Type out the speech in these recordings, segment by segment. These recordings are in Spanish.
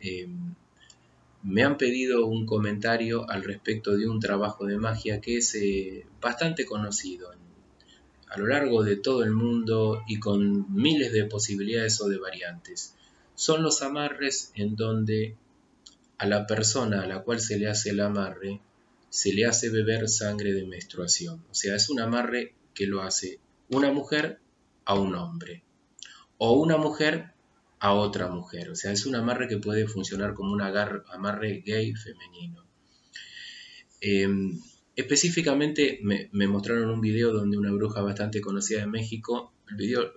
Eh, me han pedido un comentario al respecto de un trabajo de magia que es eh, bastante conocido a lo largo de todo el mundo y con miles de posibilidades o de variantes. Son los amarres en donde a la persona a la cual se le hace el amarre se le hace beber sangre de menstruación. O sea, es un amarre que lo hace una mujer a un hombre o una mujer a otra mujer. O sea, es un amarre que puede funcionar como un amarre gay femenino. Em, específicamente me, mostraron un video donde una bruja bastante conocida de México, el video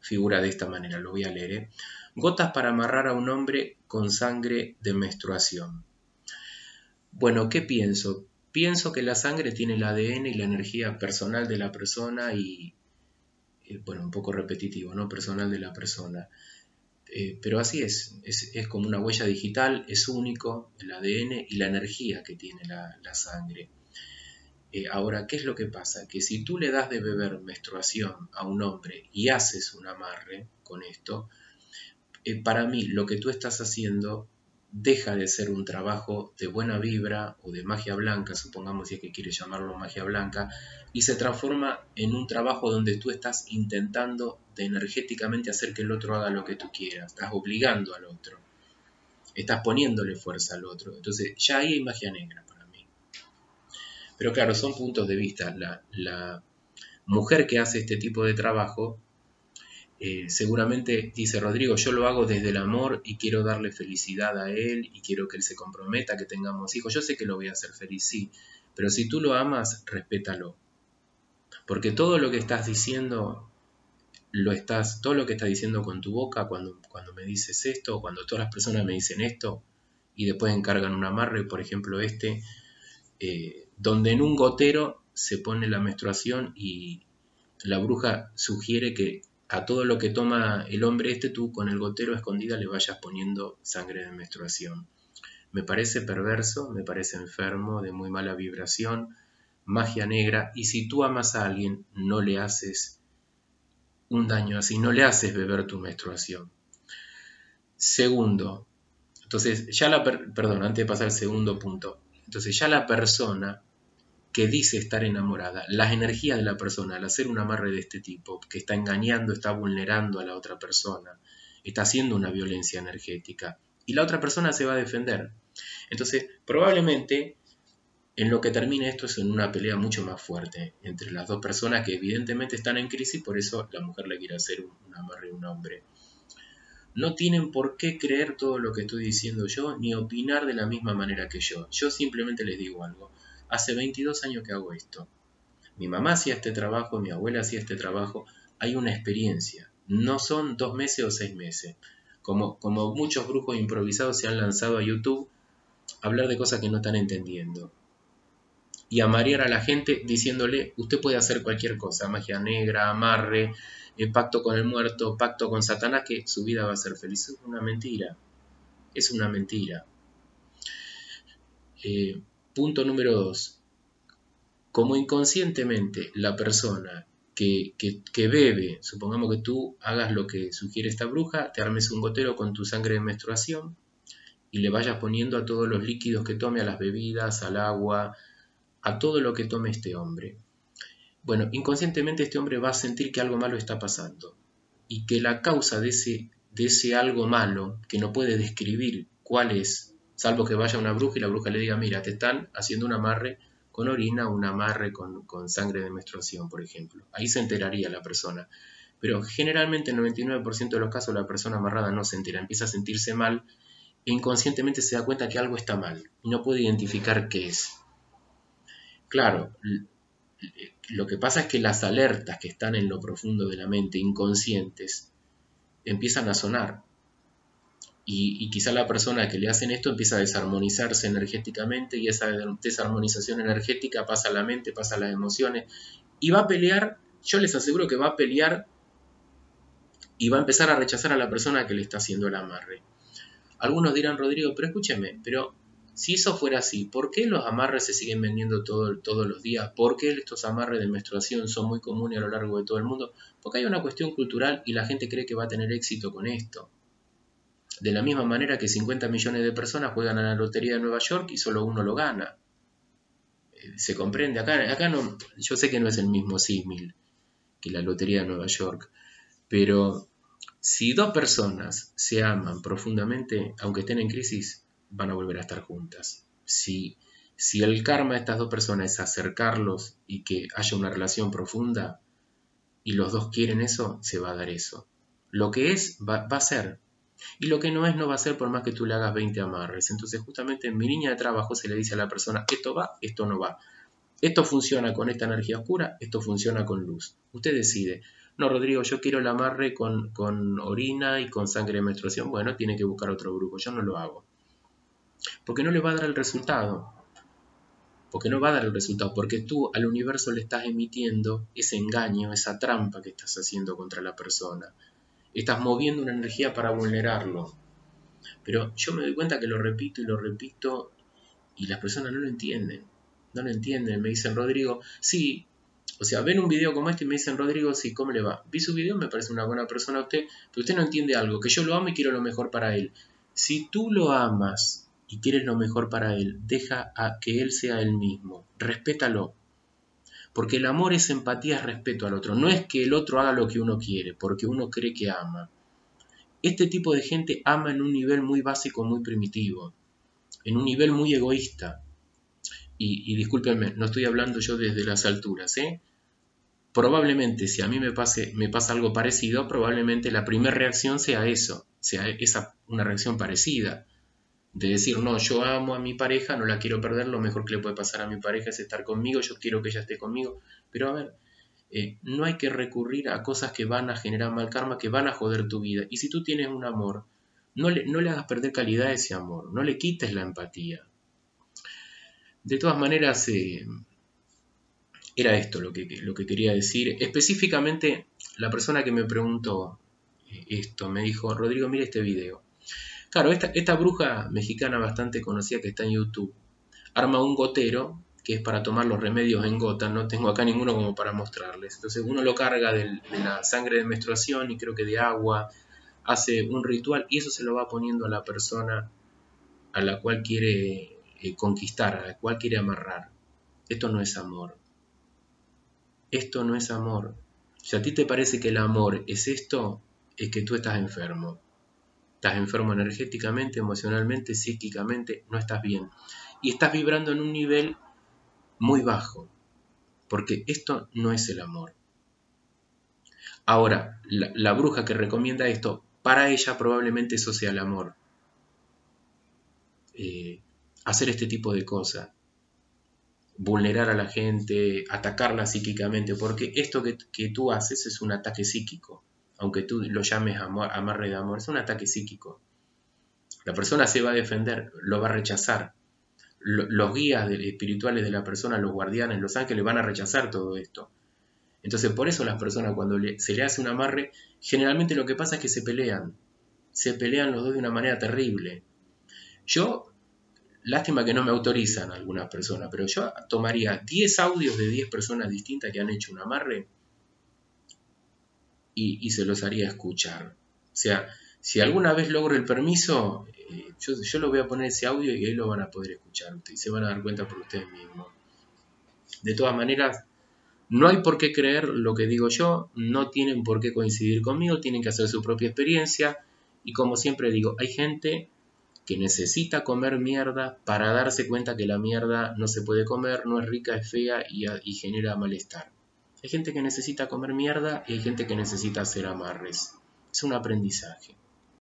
figura de esta manera, lo voy a leer. ¿eh? Gotas para amarrar a un hombre con sangre de menstruación. Bueno, ¿qué pienso? Pienso que la sangre tiene el ADN y la energía personal de la persona y, eh, bueno, un poco repetitivo, ¿no? Personal de la persona. Eh, pero así es, es, como una huella digital, es único el ADN y la energía que tiene la, sangre. Eh, ahora, ¿qué es lo que pasa? Que si tú le das de beber menstruación a un hombre y haces un amarre con esto, eh, para mí lo que tú estás haciendo deja de ser un trabajo de buena vibra o de magia blanca, supongamos si es que quieres llamarlo magia blanca, y se transforma en un trabajo donde tú estás intentando de energéticamente hacer que el otro haga lo que tú quieras, estás obligando al otro, estás poniéndole fuerza al otro. Entonces ya ahí hay magia negra para mí. Pero claro, son puntos de vista. La mujer que hace este tipo de trabajo eh, seguramente dice Rodrigo, yo lo hago desde el amor y quiero darle felicidad a él y quiero que él se comprometa, que tengamos hijos. Yo sé que lo voy a hacer feliz, sí, pero si tú lo amas, respétalo. Porque todo lo que estás diciendo, lo estás, todo lo que estás diciendo con tu boca cuando, cuando me dices esto, cuando todas las personas me dicen esto y después encargan un amarre, por ejemplo este, eh, donde en un gotero se pone la menstruación y la bruja sugiere que a todo lo que toma el hombre este, tú con el gotero escondida le vayas poniendo sangre de menstruación. Me parece perverso, me parece enfermo, de muy mala vibración, magia negra, y si tú amas a alguien, no le haces un daño así, no le haces beber tu menstruación. Segundo, entonces ya la, perdón, antes de pasar al segundo punto, entonces ya la persona que dice estar enamorada, las energías de la persona al hacer un amarre de este tipo, que está engañando, está vulnerando a la otra persona, está haciendo una violencia energética y la otra persona se va a defender. Entonces, probablemente en lo que termine esto es en una pelea mucho más fuerte entre las dos personas que evidentemente están en crisis, por eso la mujer le quiere hacer un, amarre a un hombre. No tienen por qué creer todo lo que estoy diciendo yo, ni opinar de la misma manera que yo. Yo simplemente les digo algo. Hace 22 años que hago esto. Mi mamá hacía este trabajo, mi abuela hacía este trabajo. Hay una experiencia. No son dos meses o seis meses. Como, muchos brujos improvisados se han lanzado a YouTube a hablar de cosas que no están entendiendo. Y a marear a la gente diciéndole, usted puede hacer cualquier cosa, magia negra, amarre, eh, pacto con el muerto, pacto con Satanás, que su vida va a ser feliz. Es una mentira. Es una mentira. Eh, Punto número dos. Como inconscientemente la persona que, bebe, supongamos que tú hagas lo que sugiere esta bruja, te armes un gotero con tu sangre de menstruación y le vayas poniendo a todos los líquidos que tome, a las bebidas, al agua, a todo lo que tome este hombre. Bueno, inconscientemente este hombre va a sentir que algo malo está pasando y que la causa de ese, de ese algo malo, que no puede describir cuál es, salvo que vaya una bruja y la bruja le diga, mira, te están haciendo un amarre con orina, un amarre con, sangre de menstruación, por ejemplo. Ahí se enteraría la persona. Pero generalmente en el 99% de los casos la persona amarrada no se entera, empieza a sentirse mal e inconscientemente se da cuenta que algo está mal y no puede identificar qué es. Claro, lo que pasa es que las alertas que están en lo profundo de la mente, inconscientes, empiezan a sonar y, quizá la persona que le hacen esto empieza a desarmonizarse energéticamente y esa desarmonización energética pasa a la mente, pasa a las emociones y va a pelear, yo les aseguro que va a pelear y va a empezar a rechazar a la persona que le está haciendo el amarre. Algunos dirán, Rodrigo, pero escúcheme, pero si eso fuera así, ¿por qué los amarres se siguen vendiendo todos los días? ¿Por qué estos amarres de menstruación son muy comunes a lo largo de todo el mundo? Porque hay una cuestión cultural y la gente cree que va a tener éxito con esto. De la misma manera que 50 millones de personas juegan a la Lotería de Nueva York y solo uno lo gana. Eh, se comprende, acá, acá no, yo sé que no es el mismo símil que la Lotería de Nueva York, pero si dos personas se aman profundamente, aunque estén en crisis, van a volver a estar juntas. Si, si el karma de estas dos personas es acercarlos y que haya una relación profunda, y los dos quieren eso, se va a dar eso. Lo que es, va, va a ser. Y lo que no es, no va a ser por más que tú le hagas 20 amarres. Entonces, justamente en mi línea de trabajo se le dice a la persona, esto va, esto no va. Esto funciona con esta energía oscura, esto funciona con luz. Usted decide. No, Rodrigo, yo quiero el amarre con, con orina y con sangre de menstruación. Bueno, tiene que buscar otro grupo. Yo no lo hago. Porque no le va a dar el resultado. Porque no va a dar el resultado. Porque tú al universo le estás emitiendo ese engaño, esa trampa que estás haciendo contra la persona. Estás moviendo una energía para vulnerarlo. Pero yo me doy cuenta que lo repito y lo repito y las personas no lo entienden. No lo entienden. Me dicen, Rodrigo, sí. O sea, ven un video como este y me dicen, Rodrigo, sí, ¿cómo le va? Vi su video, me parece una buena persona a usted, pero usted no entiende algo, que yo lo amo y quiero lo mejor para él. Si tú lo amas y quieres lo mejor para él, deja a que él sea él mismo. Respétalo. Porque el amor es empatía, es respeto al otro. No es que el otro haga lo que uno quiere, porque uno cree que ama. Este tipo de gente ama en un nivel muy básico, muy primitivo, en un nivel muy egoísta. Y, discúlpenme, no estoy hablando yo desde las alturas, ¿eh? Probablemente si a mí me, pase, me pasa algo parecido, probablemente la primera reacción sea eso, sea esa, una reacción parecida de decir, no, yo amo a mi pareja, no la quiero perder, lo mejor que le puede pasar a mi pareja es estar conmigo, yo quiero que ella esté conmigo. Pero a ver, eh, no hay que recurrir a cosas que van a generar mal karma, que van a joder tu vida. Y si tú tienes un amor, no le, no le hagas perder calidad a ese amor, no le quites la empatía. De todas maneras, eh, era esto lo que, lo que quería decir. Específicamente, la persona que me preguntó eh, esto me dijo, Rodrigo, mira este video. Claro, esta, bruja mexicana bastante conocida que está en YouTube arma un gotero que es para tomar los remedios en gota, no tengo acá ninguno como para mostrarles. Entonces uno lo carga de la sangre de menstruación y creo que de agua, hace un ritual y eso se lo va poniendo a la persona a la cual quiere eh, conquistar, a la cual quiere amarrar. Esto no es amor. Esto no es amor. Si a ti te parece que el amor es esto, es que tú estás enfermo. Estás enfermo energéticamente, emocionalmente, psíquicamente, no estás bien. Y estás vibrando en un nivel muy bajo, porque esto no es el amor. Ahora, la, bruja que recomienda esto, para ella probablemente eso sea el amor. Eh, hacer este tipo de cosas, vulnerar a la gente, atacarla psíquicamente, porque esto que, que tú haces es un ataque psíquico aunque tú lo llames amarre de amor, es un ataque psíquico. La persona se va a defender, lo va a rechazar. los guías espirituales de la persona, los guardianes, los ángeles van a rechazar todo esto. Entonces por eso las personas cuando se le hace un amarre, generalmente lo que pasa es que se pelean. Se pelean los dos de una manera terrible. Yo, lástima que no me autorizan algunas personas, pero yo tomaría 10 audios de 10 personas distintas que han hecho un amarre y, se los haría escuchar. O sea, si alguna vez logro el permiso, eh, yo, lo voy a poner ese audio y ahí lo van a poder escuchar y se van a dar cuenta por ustedes mismos. De todas maneras, no hay por qué creer lo que digo yo, no tienen por qué coincidir conmigo, tienen que hacer su propia experiencia y como siempre digo, hay gente que necesita comer mierda para darse cuenta que la mierda no se puede comer, no es rica, es fea y genera malestar. Hay gente que necesita comer mierda y hay gente que necesita hacer amarres. Es un aprendizaje.